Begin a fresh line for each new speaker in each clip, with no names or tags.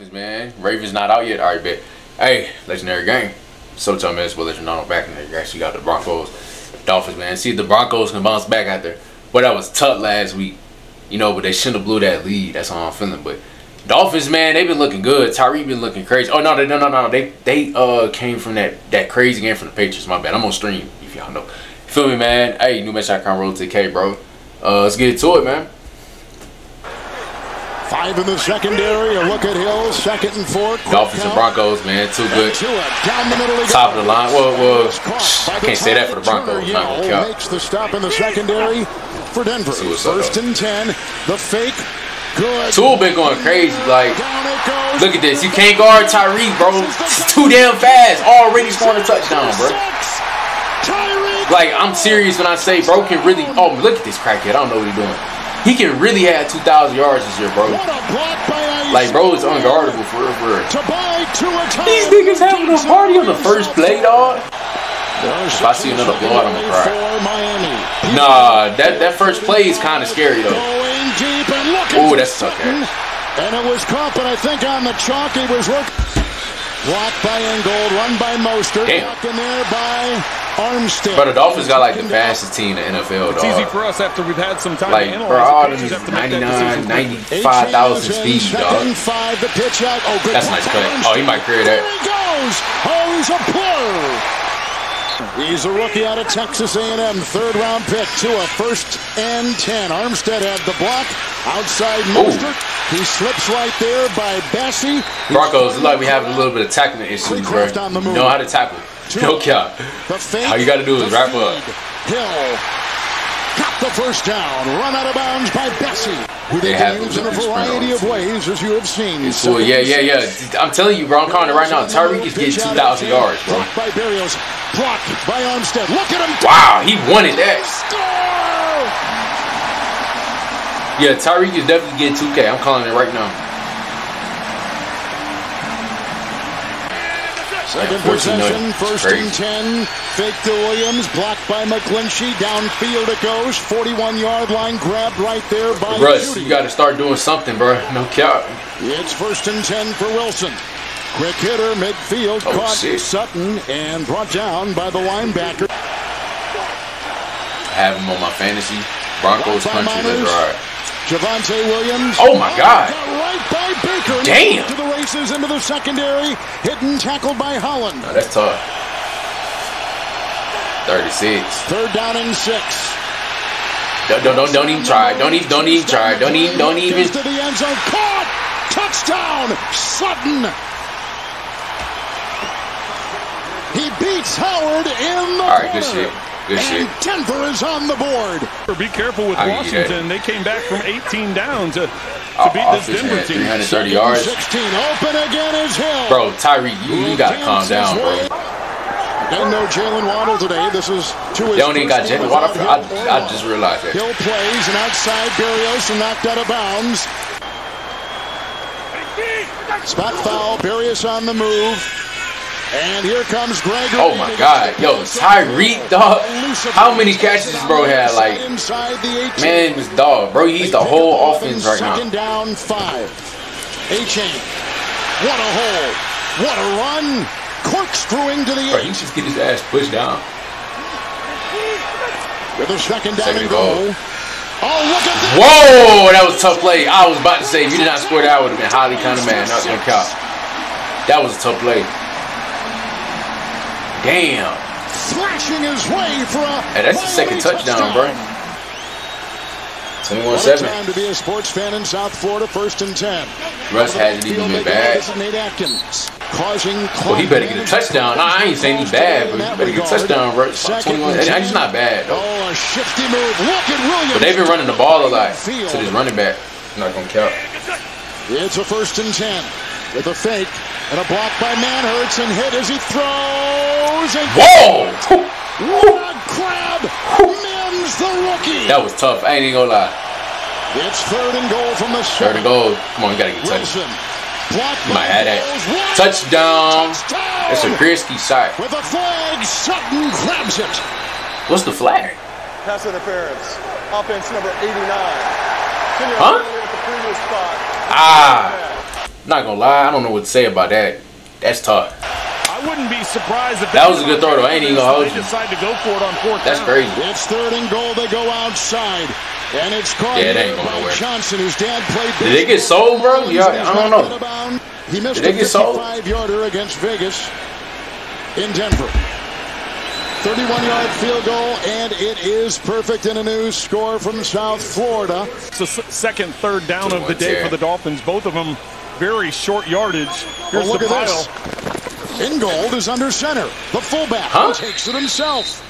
Dolphins, man. Ravens not out yet. All right, bet. Hey, legendary game. So tell me this, know back in there. Actually got the Broncos, Dolphins, man. See if the Broncos can bounce back out there. But that was tough last week. You know, but they shouldn't have blew that lead. That's how I'm feeling. But Dolphins, man, they've been looking good. Tyree been looking crazy. Oh no, no, no, no. They they uh came from that that crazy game from the Patriots. My bad. I'm on stream if y'all know. Feel me, man? Hey, new match.com roll to K, bro. Uh, let's get to it, man.
Five in the secondary. A look at Hill. Second and four.
Dolphins and Broncos, man. Too good. Down the middle Top of the line. Well, well, I can't say that for the Broncos. Not gonna count.
Makes the stop in the secondary for Denver. First and ten. The fake. Good.
Tool been going crazy. Like, look at this. You can't guard Tyreek, bro. It's too damn fast. Already scoring a touchdown, bro. Like, I'm serious when I say bro can really. Oh, look at this crackhead. I don't know what he's doing. He can really have 2,000 yards this year, bro. Like, bro, it's unguardable for real, for real. These niggas having a party on the first play, dog. If I see another blowout, I'm gonna cry. Nah, that, that first play is kind of scary, though. Ooh, that's tough
And it was caught, but I think on the chalk he was working. Blocked by Ingold, run by Mostert.
Damn.
Blocked in there by Armstead.
But the Dolphins got like the fastest team in the NFL,
It's easy for us after we've had some time
like,
to
bro, all them
analyze
is 99, 95,000 speed, dog.
Five, the pitch out. Oh, good
That's a nice play. Oh, he might clear that.
There he goes. Oh, he's a blur. He's a rookie out of Texas A&M, third round pick to a first and 10. Armstead had the block outside Mostert. He slips right there by Bassey.
Broncos, look like we have a little bit of tackling issues, bro. You know how to tackle. No cap. All you got to do is wrap up.
Hill got the first down. Run out of bounds by Bassey. Who
They
can use in a variety of ways, as you have seen.
Cool. Yeah, yeah, yeah. I'm telling you, bro. I'm calling it right now. Tyreek is getting 2,000 yards, bro.
Blocked by Berrios. Blocked by Armstead. Look at him.
Wow, he wanted that. Yeah, Tyreek is definitely getting 2K. I'm calling it right now.
Second
14
possession, first and 10. Fake to Williams, blocked by McGlinchey. Downfield it goes. 41 yard line, grabbed right there by
Russ, you got to start doing something, bro. No cap.
It's first and 10 for Wilson. Quick hitter, midfield,
Oh,
caught
shit.
Sutton and brought down by the linebacker.
I have him on my fantasy. Broncos country.
Myers.
ride.
Javonte Williams.
Oh, my God.
Right by Baker. and
Damn.
To the races into the secondary. Hidden tackled by Holland.
No, that's tough. 36.
Third down and six.
Don't, don't, don't, don't even try. Don't even, don't even try. Don't even, don't even.
To the end zone. Caught. Touchdown. Sutton. He beats Howard in the
All right, good
corner.
shit. Good
and
shit.
Denver is on the board.
Be careful with
I can get
Washington. They came back from 18 down to, uh,
Oh, to
beat this Denver team.
330 yards.
16. Open again is Hill.
Bro, Tyreek, you, you got to calm down, bro.
And no Jaylen Waddle today. This is his
They don't even got Jaylen Waddle. I, I just realized that.
Hill plays and outside Berrios and knocked out of bounds. Spot foul. Berrios on the move. And here comes Gregory.
Oh my God, yo, Tyreek, dog. How many catches this bro had? Like,
inside the 18.
man, this dog, bro, he's the whole offense right now.
Second down, five. Achane. What a hole. What a run. Corkscrewing to the
Bro, he just get his ass pushed down.
With a second down
Second
and
goal.
Oh, look at this.
Whoa, that was a tough play. I was about to say, if you did not score that, I would have been highly kind of mad. Not gonna count. That was a tough play. Damn.
Flashing his way for a.
Hey, that's the second touchdown, bro. 21
What a
7.
time to be a sports fan in South Florida, first and 10.
Russ hasn't even been bad.
Nate Adkins. Causing
Well, he better get a touchdown. Nah, I ain't saying he's bad, but he better get a touchdown.
Second
21.
and
And he's not bad, though.
Oh, a shifty move. Look at Williams.
But they've been running the ball a lot to this running back. I'm not gonna count.
It's a first and 10 with a fake and a block by Manhurts and hit as he throws. And
Whoa!
What a grab! Mims, the rookie.
That was tough. I ain't even gonna lie.
It's third and goal from the
Third and goal. Come on, you gotta get touched.
Wilson. Blocked
You might
by
have that.
Bowles. What?
Touchdown.
Touchdown.
It's a Grisky shot.
With a flag, Sutton grabs it.
What's the flag?
Pass interference. Offense number 89. Continue
Huh?
at the previous spot.
Ah. Not gonna lie, I don't know what to say about that. That's tough.
I wouldn't be surprised if
That was a good throw, though. I ain't even gonna hold
they
you.
decide to go for it on fourth
That's crazy.
It's third and goal. They go outside. And it's caught
Yeah, they
here
ain't going
by
nowhere.
Johnson, whose dad played
Did they get sold, bro? Yeah, I don't know.
know. He missed
Did they
a
get sold?
55-yarder against Vegas in Denver. 31-yard field goal, and it is perfect in a new score from South Florida.
It's the second third down of the day
Yeah.
for the Dolphins. Both of them very short yardage. Here's
Oh, look
the
at
pile.
this. Ingold is under center. The fullback
Huh?
takes it himself.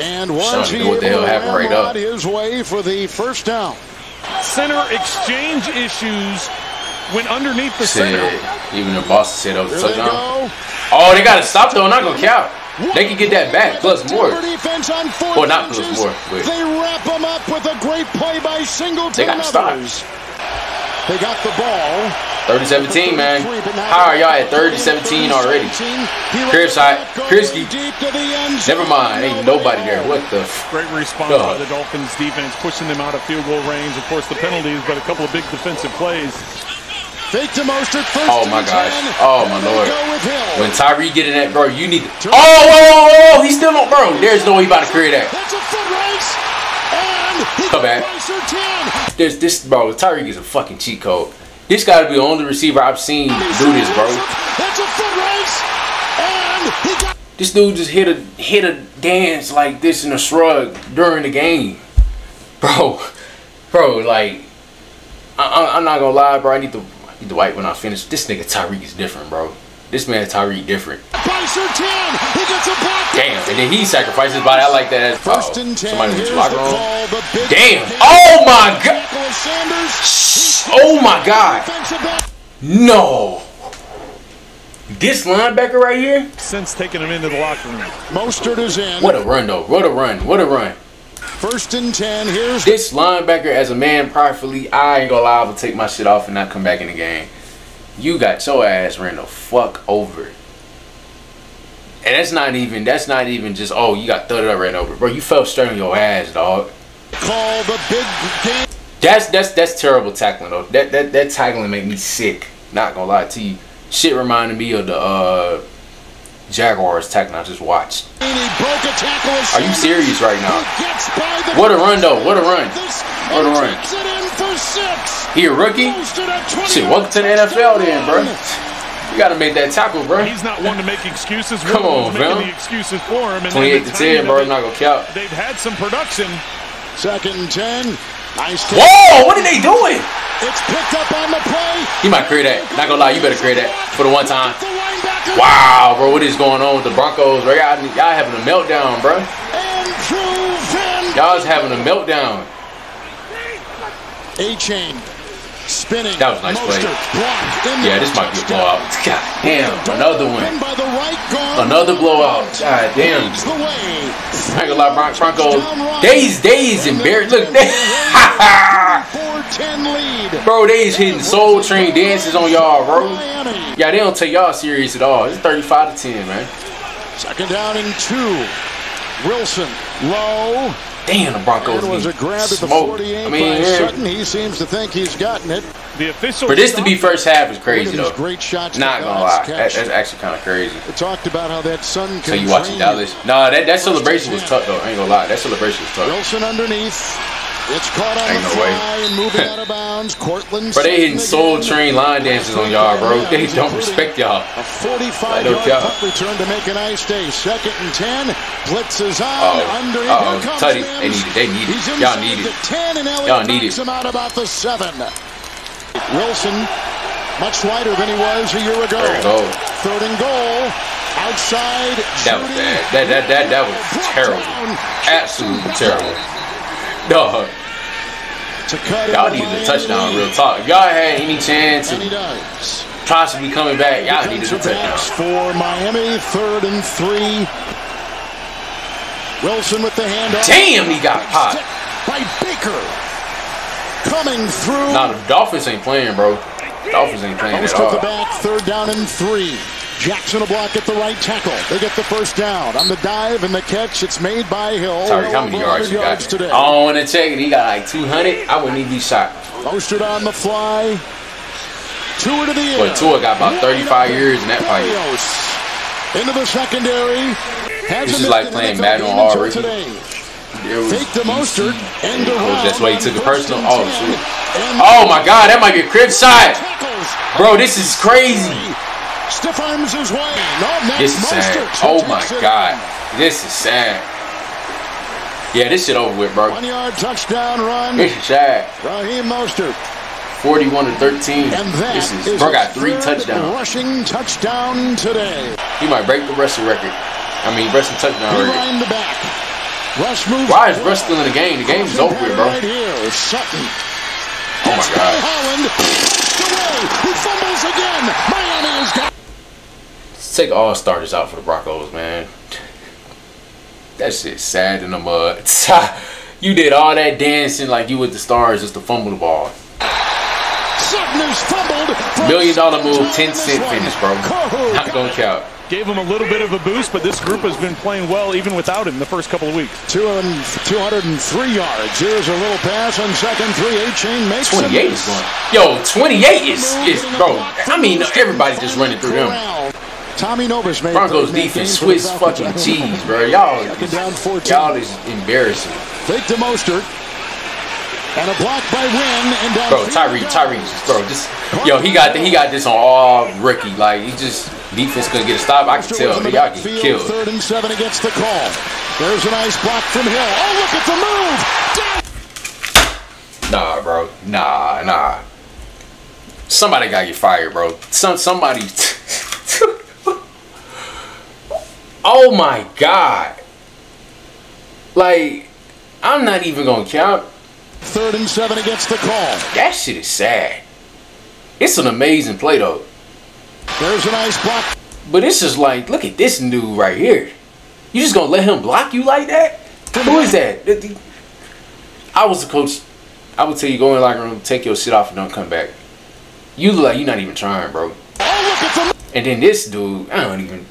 And
Son,
was he
know what the
able to
happened right
ramrod
up.
his way for the first down?
Center exchange issues went underneath the
Shit.
center.
Even if Boston said that was
Here
a touchdown.
go.
Oh, they got to stop though. Not gonna count. They can get that back plus more.
Denver defense on fourth
Well, not plus more, but-
They wrap them up with a great play by Singleton.
They gotta
and
stop.
others. They got the ball.
30-17, man. How are y'all at 30-17 already? Clear shot. Krisky. Never mind. Ain't nobody there. What the?
Great response
Oh.
by the Dolphins defense, pushing them out of field goal range. Of course, the penalties, but a couple of big defensive plays.
Fake to Mostert. First
Oh, my
and
gosh. Oh, my Lord.
Go with Hill.
when Tyree get in that, bro, you need to. Oh, whoa, whoa, whoa, whoa. He still don't, bro. There's no way he about to create that.
That's a foot race. He
Come
got
back.
10.
This, this, bro. Tyreek is a fucking cheat code. This got to be the only receiver I've seen do this, bro.
That's a foot race. And he got
This dude just hit a hit a dance like this in a shrug during the game, bro. Bro, like I, I, I'm not gonna lie, bro. I need to I need to wipe when I finish. This nigga Tyreek is different, bro. This man Tyreek different.
Brycer 10. He gets a block.
Damn, and then he sacrifices his body. I like that. As,
First
oh,
and 10.
somebody went
Here's
to
the
locker room.
call. The big
Damn. Oh, oh my god.
Sanders.
Oh my god. No. This linebacker right here.
Since taking him into the locker room.
Mostert is in.
What a run though. What a run. What a run.
First and 10. Here's
this linebacker as a man properly, I ain't gonna lie, I will take my shit off and not come back in the game. You got your ass ran the fuck over. And that's not even that's not even just oh you got thudded up ran over. Bro, you fell straight on your ass, dog.
call the big game.
That's that's that's terrible tackling though. That that that tackling make me sick. Not gonna lie to you. Shit reminded me of the uh Jaguars tackling I just watched.
And he broke a tackle. with
Are you serious right now?
He gets by the
What a run though, what a run. What a run.
Takes it in for six.
He a rookie?
Mostert at 20
Shit, welcome to the NFL then, bro. You gotta make that tackle, bro.
He's not one to make excuses.
Come on,
making
fam.
the excuses for him. And
28 to 10, bro. I'm not gonna count.
They've had some production.
Second and 10. Nice catch.
Whoa! What are they doing?
It's picked up on the play.
He might create that. Not gonna lie, you better create that for the one time. Wow, bro, what is going on with the Broncos? Bro, y'all, y'all having a meltdown, bro.
Andrew Van.
Y'all's having a meltdown.
A-chain. Spinning.
That was nice play.
Mostert
Yeah, this might be a blowout. God damn, another one.
right.
Another blowout. God damn.
Leads the way.
I ain't gonna lie, Bron- Broncos. Days, days embarrassed. Look, they,
4-10 lead.
bro, they's hitting Soul Train dances on y'all, bro. Yeah, they don't take y'all serious at all. It's 35 to 10, man.
Second down and two. Wilson low.
Damn, the Broncos
It was a
be
grab at the
smoked.
48
I mean, yeah.
Sutton. He seems to think he's gotten it.
The official
for this to be first half is crazy
at these
though.
great shots.
Not gonna lie, that, that's actually kind of crazy.
We talked about how that sun can
So you watching
drain
Dallas? Nah, that that celebration was tough though. I ain't gonna lie, that celebration was tough.
Wilson underneath. It's caught on
Ain't
the
no way.
fly and moving out of bounds. Courtland.
Bro, they hitting Soul. Train line dances on y'all, bro. They don't respect y'all.
A 45
No
yard punt return to make a nice day. Second and 10. Blitz is on.
Uh-oh.
Underneath.
Uh-oh.
Here comes
Tutty. They need it. They need it. Y'all need it.
the 10 and
Y'all need it.
him out about the 7. Wilson, much wider than he was a year ago.
Go.
Third and goal. Outside.
That was bad. That that that that was terrible. Absolutely terrible. Dog, y'all needed a touchdown. Real talk. If y'all had any chance of possibly coming back, y'all needed a touchdown.
for Miami. Third and three. Wilson with the handoff.
Damn, he got popped.
By Baker. Coming through.
Nah, the Dolphins ain't playing, bro. Dolphins ain't playing
Most
at
of the back. Third down and three. Jackson a block at the right tackle. They get the first down. On the dive and the catch, it's made by Hill.
Sorry, how many yards you
100
got?
today.
I don't want to check it. He got like 200. I wouldn't even be shocked.
Mostert on the fly. Tua to the air.
But Tua got about 35 years in that fight.
Into the secondary.
This is like playing Madden on rookie.
Fake the Mostert. End
oh, that's why he took it personal. Oh shit. Oh my god, that might be a crib side. Bro, this is crazy.
Stiff arms his way. No,
this is sad. Oh my god. This is sad. Yeah, this shit over with, bro.
One yard touchdown run.
This is sad.
Raheem Mostert.
41 to 13.
And that
this is,
is
bro got three touchdowns.
Rushing touchdown today.
He might break the rushing record. I mean, rushing touchdown record.
Behind the back. Rush moves.
Why is Rush still in the game? The game's over, bro.
Right here, Sutton.
Oh my God.
Holland. Away. He fumbles again. Miami is got.
Let's take all starters out for the Broncos, man. That shit's sad in the mud. you did all that dancing like you with the stars just to fumble the ball.
Sutton fumbled.
Million dollar move, 10 cent finish, bro. Not gonna count.
Gave him a little bit of a boost, but this group has been playing well even without him the first couple of weeks.
Two and 203 yards. Here's a little pass on second three. Achane makes
28 is going. Yo, 28 is, is, bro. I mean, everybody just running through them.
Tommy Novus made
Broncos defense Swiss fucking cheese, bro. Y'all, y'all is embarrassing.
Fake to Mostert. And a block by Wynn and down.
Bro, Tyree, Tyree, bro, just yo, he got he got this on all rookie. Like he just defense couldn't get a stop. I can tell. Y'all get killed.
Third and seven against the call. There's a nice block from Hill. Oh, look at
the move. Nah, bro. Nah, nah. Somebody got you fired, bro. Some somebody. oh my god. Like, I'm not even gonna count.
Third and seven against the call.
That shit is sad. It's an amazing play though.
There's a nice block.
But it's just like, look at this dude right here. You just gonna let him block you like that? Who is that? I was the coach. I would tell you go in the locker room, take your shit off, and don't come back. You look like you're not even trying, bro. Oh, and then this dude, I don't even.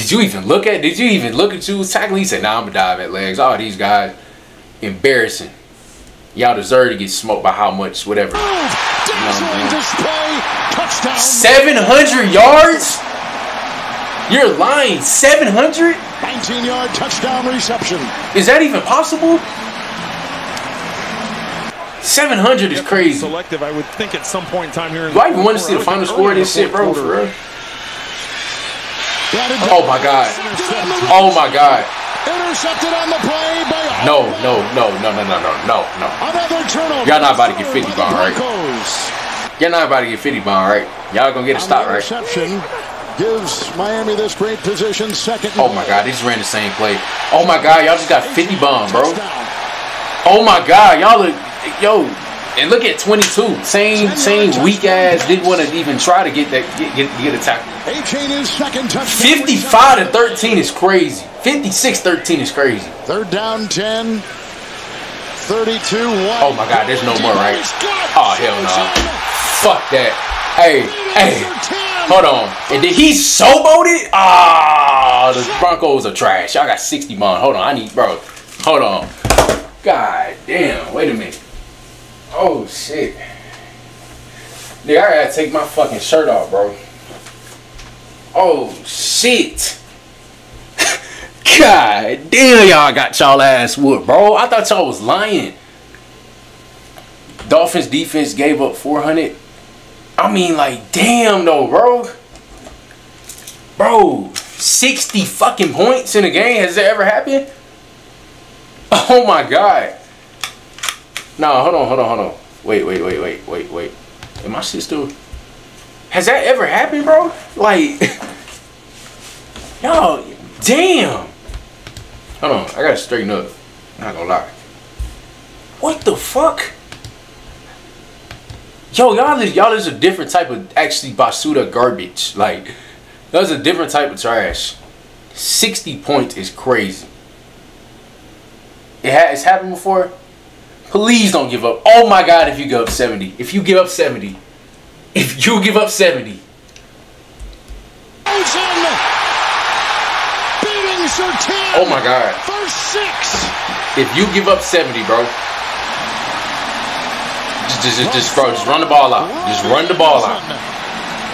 Did you even look at? Did you even look at you tackling? He said, "Nah, I'm gonna dive at legs." All these guys, embarrassing. Y'all deserve to get smoked by how much, whatever. Ah, you know Seven hundred yards? You're lying. Seven hundred?
19 yard touchdown reception.
Is that even possible? 700 is crazy.
Selective, I would think at some point in time here.
Do I even want to see the final score of this shit, bro? For real? Oh my god. Oh my god.
Intercepted on the play by
No, no, no, no, no, no, no, no, no.
Another turnover.
Y'all not about to get 50 bomb, right? Y'all not about to get 50 bomb, right? Y'all gonna get a stop, right?
Gives Miami this great position. Second.
Oh my god, they just ran the same play. Oh my god, y'all just got 50 bomb, bro. Oh my god, y'all look, yo, and look at 22. Same, same weak ass. Didn't want to even try to get that get get, get a tackle. 55 to 13 is crazy. 56 13 is crazy.
Third down 10. 32 1.
Oh my god, there's no more, right? Oh hell no. Fuck that. Hey, hey. Hold on. And did he showboated? Ah, the Broncos are trash. Y'all got 60 mon. Hold on. I need, bro. Hold on. God damn. Wait a minute. Oh, shit. Nigga, I gotta take my fucking shirt off, bro. Oh, shit. God damn, y'all got y'all ass whooped, bro. I thought y'all was lying. Dolphins defense gave up 400. I mean, like, damn, though, bro. Bro, 60 fucking points in a game. Has that ever happened? Oh, my God. No, hold on, hold on, hold on. Wait, wait, wait, wait, wait, wait. Am I still... Has that ever happened, bro? Like... Yo, damn. Hold on, I gotta straighten up. Not gonna lie. What the fuck? Yo, y'all is y'all is a different type of actually basuda garbage. Like, that's a different type of trash. 60 points is crazy. It has happened before. Please don't give up. Oh my god, if you give up 70. If you give up 70. If you give up 70. Oh my god.
First six.
If you give up 70, bro. Just, just, just, bro, just run the ball out. Just run the ball out.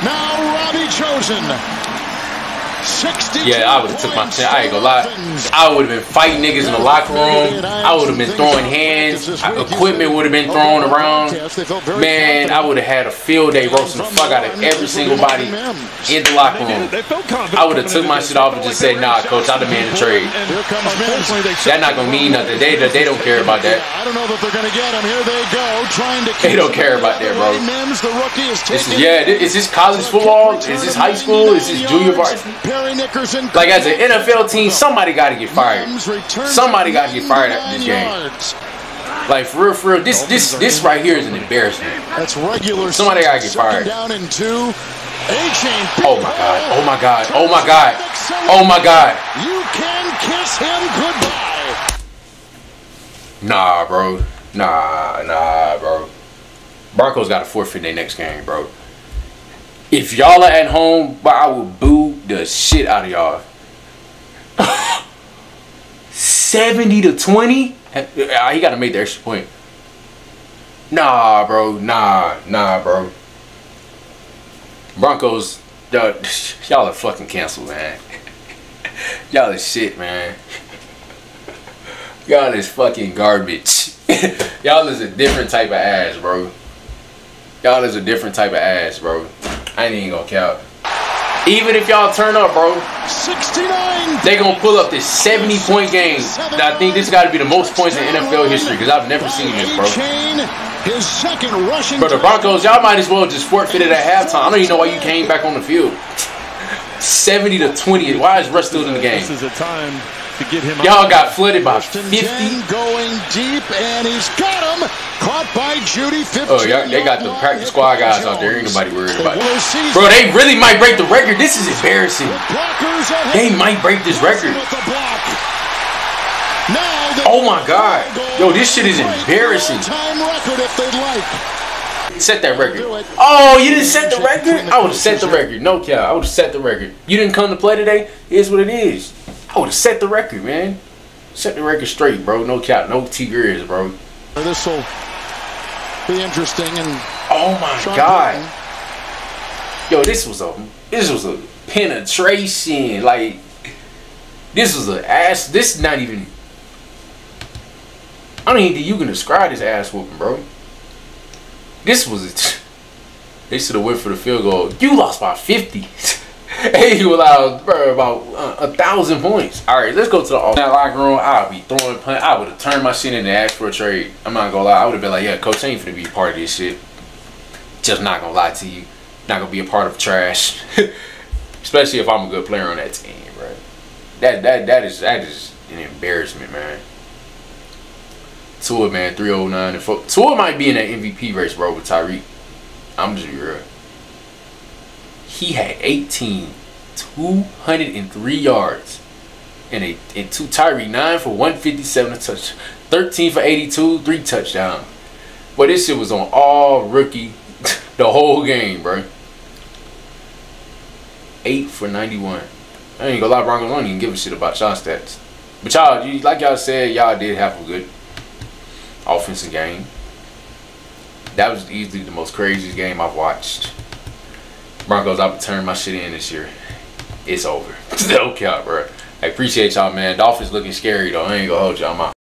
Now Robbie Chosen.
Yeah, I would have took my chance. I ain't gonna lie. I would have been fighting niggas in the locker room. I would have been throwing hands. Equipment would have been thrown around. Man, I would have had a field day roasting the fuck out of every single body in the locker room. I would have took my shit off and just said, nah, coach, I demand a trade. That not gonna mean nothing. They, they don't care about that.
I don't know that they're gonna get him. Here they go, trying to
They don't care about that, bro. This is, yeah, is this college football? Is this high school? Is this junior varsity?
Nickerson.
Like as an NFL team, somebody got to get fired. Somebody got to get fired after this game. Like for real, for real, this this this right here is an embarrassment.
That's regular.
Somebody gotta get fired.
Down in two.
Oh my god! Oh my god! Oh my god! Oh my god!
You can kiss him goodbye.
Nah, bro. Nah, nah, bro. Broncos got to forfeit their next game, bro. If y'all are at home, bro, I will boo the shit out of y'all. 70 to 20? Ah, He got to make the extra point. Nah, bro. Nah, nah, bro. Broncos, y'all are fucking canceled, man. y'all is shit, man. Y'all is fucking garbage. Y'all is a different type of ass, bro. Y'all is a different type of ass, bro. I ain't even gonna count. Even if y'all turn up, bro,
69.
they gonna pull up this 70 point game. I think this got to be the most points in NFL history because I've never seen this, bro.
Achane, his second rushing.
But the Broncos, y'all might as well just forfeit it at halftime. I don't even know why you came back on the field. 70 to 20. Why is Russ still in the game?
This is a time to get him
Y'all got flooded by 50.
10 going deep, and he's got him. Caught by Jeudy. 15
Oh, y'all, they got the practice squad guys out there. Ain't nobody worried about it. Bro, they really might break the record. This is embarrassing. They might break this record.
With the block. Now they
Oh my god. Yo, this shit is embarrassing.
Time record if they'd like.
Set that record. Oh, you didn't set the record? I would have set the record. No cap. I would have set the record. You didn't come to play today? Here's what it is. I would have set the record, man. Set the record straight, bro. No cap. No T bro.
This will be interesting and
Oh my
Sean
god. Yo, this was a this was a penetration. Like this was a ass. This is not even. I don't even think you can describe this ass whooping, bro. This was a. They should have went for the field goal. You lost by fifty. hey, you allowed bro, about uh, a thousand points. All right, let's go to the off- that locker room. I'll be throwing punt. I would have turned my shit in and asked for a trade. I'm not gonna lie. I would have been like, yeah, coach, ain't finna be a part of this shit. Just not gonna lie to you. Not gonna be a part of trash. Especially if I'm a good player on that team, bro. That that that is that is an embarrassment, man. Tua, man, 309 and four. Tua might be in that MVP race, bro, with Tyreek. I'm just real. He had 18, 203 yards. And a and two Tyreek, 9 for 157 a touch. 13 for 82, three touchdowns. But this shit was on all rookie the whole game, bro. 8 for 91. I ain't gonna lie, Broncos don't even give a shit about y'all stats. But y'all, like y'all said, y'all did have a good offensive game. That was easily the most craziest game I've watched. Broncos, I would turn my shit in this year. It's over. no cap, bro. I appreciate y'all, man. Dolphins looking scary though. I ain't gonna hold y'all. I'm out.